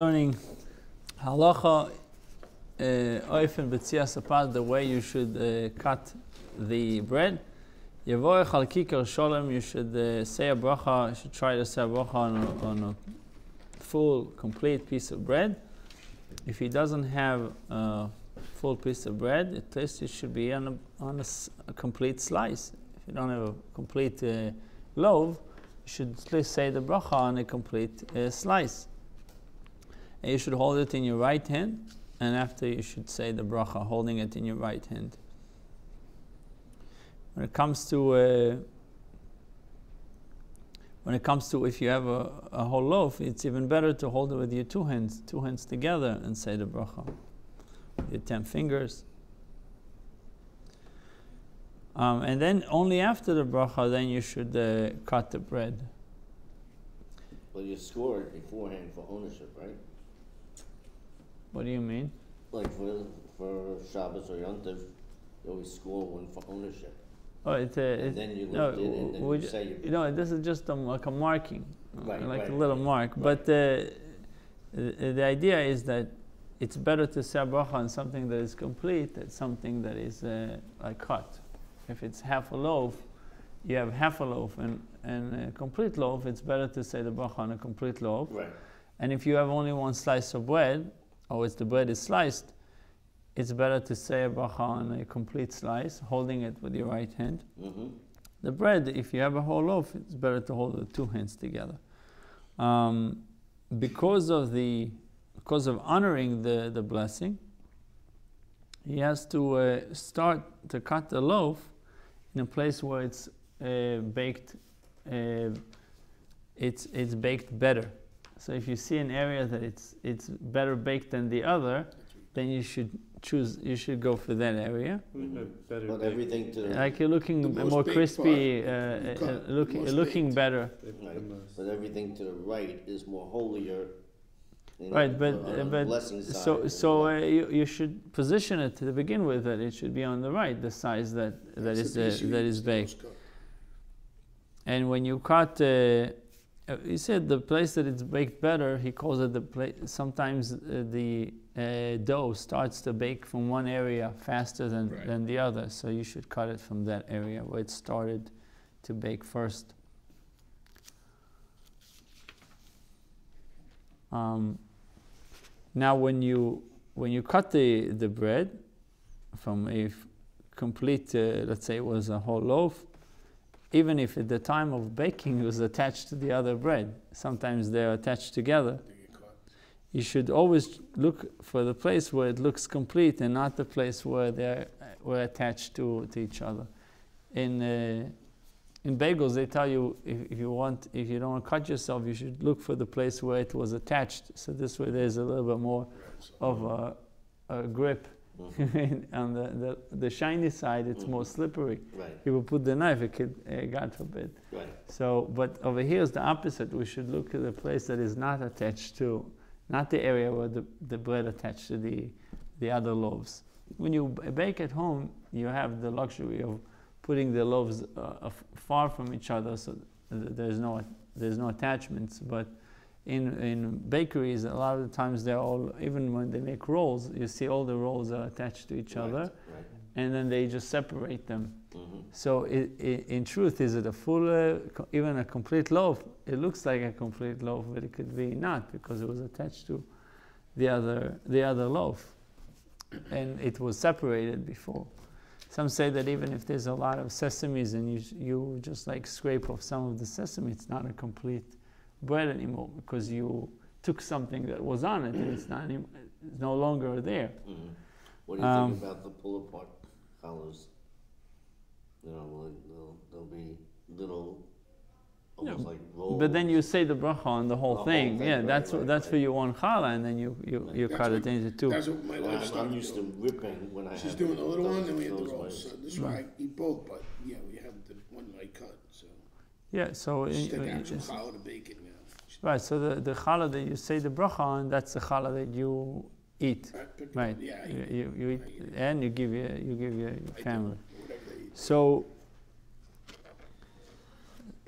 learning halacha uh, oifen b'tzias apad, the way you should uh, cut the bread. Yevoich al kikar sholem, you should uh, say a bracha, you should try to say a bracha on a, on a full, complete piece of bread. If he doesn't have a full piece of bread, at least it should be on a, on a, a complete slice. If you don't have a complete uh, loaf, you should at least say the bracha on a complete slice. And you should hold it in your right hand, and after you should say the bracha, holding it in your right hand. When it comes to uh, when it comes to if you have a, a whole loaf, it's even better to hold it with your two hands, two hands together, and say the bracha. Your ten fingers. Um, and then only after the bracha, then you should uh, cut the bread. Well, you score beforehand for ownership, right? What do you mean? Like for, for Shabbos or Yontif, you always score one for ownership. Oh, it, uh, it, And then you no, lift it and then you say you know, this is just a, like a marking, Right, like right, a little right, mark. But uh, the, the idea is that it's better to say a bracha on something that is complete than something that is uh, like cut. If it's half a loaf, you have half a loaf, and, and a complete loaf, it's better to say the bracha on a complete loaf. Right. And if you have only one slice of bread, or it's the bread is sliced, it's better to say a bracha on a complete slice, holding it with your right hand. Mm-hmm. The bread, if you have a whole loaf, it's better to hold the two hands together. Um, because of the, because of honoring the, the blessing, he has to uh, start to cut the loaf in a place where it's uh, baked, uh, it's, it's baked better. So if you see an area that it's, it's better baked than the other, then you should choose, you should go for that area. Better But bake. everything to Like you're looking more crispy, uh, uh, cut uh, the looking, looking baked. better. the- the Right. but everything to the right is more holier. you know, Right, but, on uh, but so, so uh, you, you should position it to begin with that it should be on the right, the size that, that That's is, the uh, piece you that use is the most baked. And when you cut, uh, uh, said the place that it's baked better, he calls it the place, sometimes uh, the uh, dough starts to bake from one area faster than, Right. than the other. So you should cut it from that area where it started to bake first. Um, now, when you when you cut the, the bread from a complete, uh, let's say it was a whole loaf, even if at the time of baking it was attached to the other bread, sometimes they're attached together. They. You should always look for the place where it looks complete and not the place where they're uh, were attached to, to each other. In uh, in bagels, they tell you if, if you want, if you don't want to cut yourself, you should look for the place where it was attached. So this way, there's a little bit more of a, a grip. Mhm. On the, the the shiny side, it's more Mhm. slippery. Right, You will put the knife, it could, uh, God forbid. right. So, but over here is the opposite. We should look at the place that is not attached to, not the area where the, the bread attached to the, the other loaves. When you bake at home, you have the luxury of putting the loaves uh, far from each other, so th- there's no there's no attachments. But in in bakeries, a lot of the times they're all even when they make rolls, you see all the rolls are attached to each Right, other, Right. and then they just separate them. Mm-hmm. So i i in truth, is it a full, uh, co- even a complete loaf? It looks like a complete loaf, but it could be not because it was attached to the other, the other loaf, and it was separated before. Some say that even if there's a lot of sesames and you, you just like scrape off some of the sesame, it's not a complete bread anymore because you took something that was on it and it's not any, it's no longer there. Mm-hmm. What do you Um, think about the pull apart colors? You know, will they'll, they'll be little, almost like rolls. But then you say the bracha on the whole The whole thing. thing, yeah, right, that's right, that's right. for you one challah, and then you you, you cut what- it into two. That's what my Well, wife I'm, I'm started used to ripping when I She's doing the little one, then we have the those rolls. So this is why I eat both, but yeah, we have the one I cut, so. Yeah, so it- Stick it- actual it's- challah to bake it now. Right. So the the challah that you say the bracha on, that's the challah that you eat. I pick it up. Right. Yeah, You, eat you, you eat, I eat it. and you give your you give your, family. Whatever they eat. So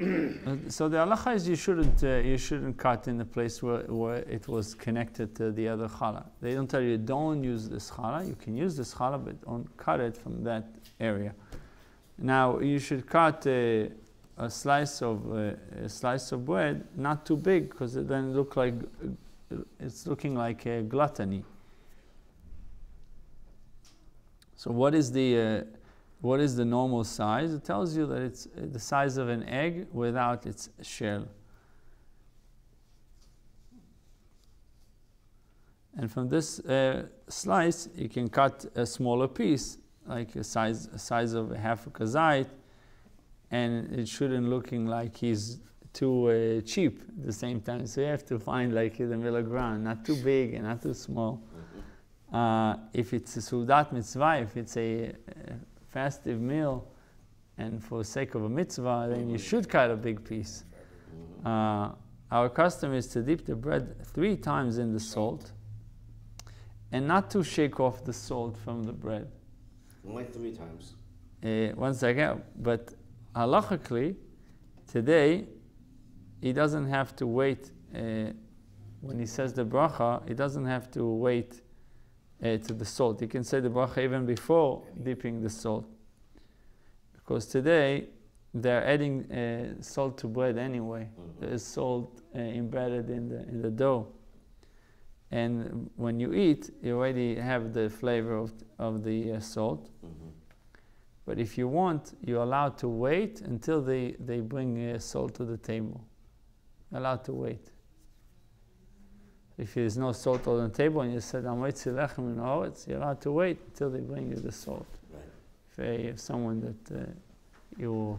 Uh, so the halacha is you shouldn't uh, you shouldn't cut in the place where, where it was connected to the other challah. They don't tell you don't use this challah. You can use this challah, but don't cut it from that area. Now you should cut uh, a slice of uh, a slice of bread, not too big, because it then look like uh, it's looking like a gluttony. So what is the uh, what is the normal size? It tells you that it's uh, the size of an egg without its shell. And from this uh, slice, you can cut a smaller piece, like a size, a size of a half a kazait, and it shouldn't looking like he's too uh, cheap at the same time. So you have to find like the middle ground, not too big and not too small. Uh, if it's a sudat mitzvah, if it's a, a festive meal, and for the sake of a mitzvah, then you should cut a big piece. Uh, our custom is to dip the bread three times in the salt, and not to shake off the salt from the bread. Only three times. Uh, one second, but halachically, today, he doesn't have to wait. Uh, when he says the bracha, he doesn't have to wait uh, to the salt. He can say the bracha even before dipping the salt. Because today, they're adding uh, salt to bread anyway. Mhm. There is salt uh, embedded in the, in the dough. And when you eat, you already have the flavor of, of the uh, salt. Mhm. But if you want, you're allowed to wait until they, they bring uh, salt to the table. You're allowed to wait. If there's no salt on the table and you said, I'm waiting lechem and haaretz, you're allowed to wait until they bring you the salt. Right. If uh, someone that uh, you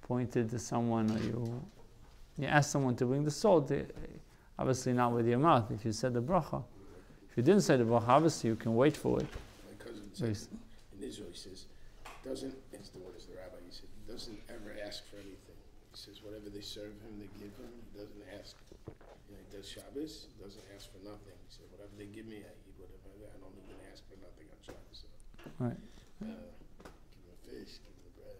pointed to someone or you, you asked someone to bring the salt, obviously not with your mouth, if you said the bracha. If you didn't say the bracha, obviously you can wait for it. My cousin in Israel, he says, doesn't, it's the word is the rabbi, he said, he doesn't ever ask for anything. He says, whatever they serve him, they give him, he doesn't ask. You know, he does Shabbos, he doesn't ask for nothing. He said, whatever they give me, I eat whatever, I I don't even ask for nothing on Shabbos. So, Right. uh, Give him a fish, give him the bread.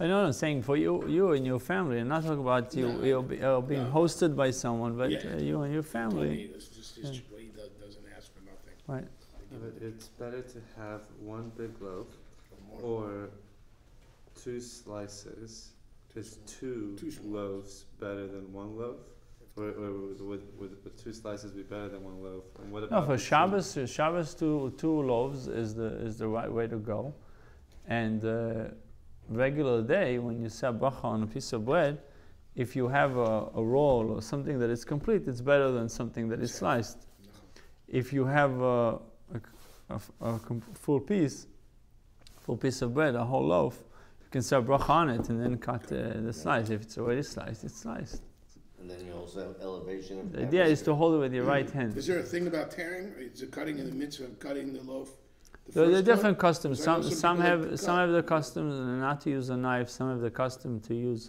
I know what I'm saying for you, you and your family. I'm not talking about you, No. you're, be, uh, being No. hosted by someone, but Yeah. uh, you and your family. that's just his, Yeah. what he does, doesn't ask for nothing. Right. They Yeah, give but it's better to have one big loaf more. Or two slices. Is two Two loaves better than one loaf? Or, or would, would, would, would two slices be better than one loaf? And what No, for the two- Shabbos, Shabbos two two loaves is the is the right way to go, and uh, regular day when you say bracha on a piece of bread, if you have a, a roll or something that is complete, it's better than something that is sliced. If you have a com- full piece, full piece of bread, a whole loaf, you can say bracha on it and then cut uh, the slice. If it's already sliced, it's sliced. And then you also have elevation of. The idea is to hold it with your right hand. Is there a thing about tearing? Is it cutting in the midst of cutting the loaf? the There, there are first cut? different customs. Some, some some have to some have the custom not to use a knife. Some have the custom to use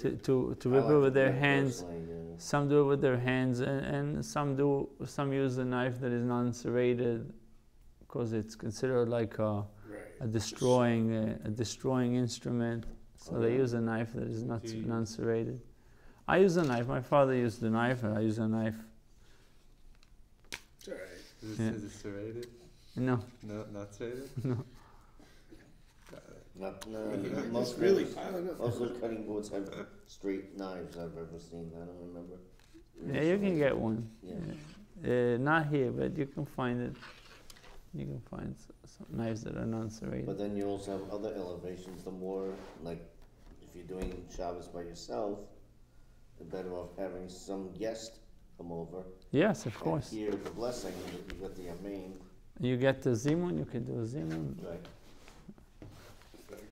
to, to, to rip like it with their hands. personally, yeah. Some do it with their hands, and, and some do some use a knife that is non-serrated, because it's considered like a, Right. A destroying uh, a destroying instrument. So they use a knife that is not non-serrated. I use a knife. My father used the knife, and I use a knife. It's all right. Is Yeah. it, is it serrated? No, No, not serrated? no. Not, no, It's most really knives- Most of the cutting boards have straight knives I've ever seen. I don't remember. Yeah, you can get one. Yeah. Uh, not here, but you can find it. You can find s- some knives that are non-serrated. But then you also have other elevations. The more like, if you're doing Shabbos by yourself, the better off having some guest come over Yes, of and course. hear the blessing. You get the amen, You get the zimun, you can do a zimun. right?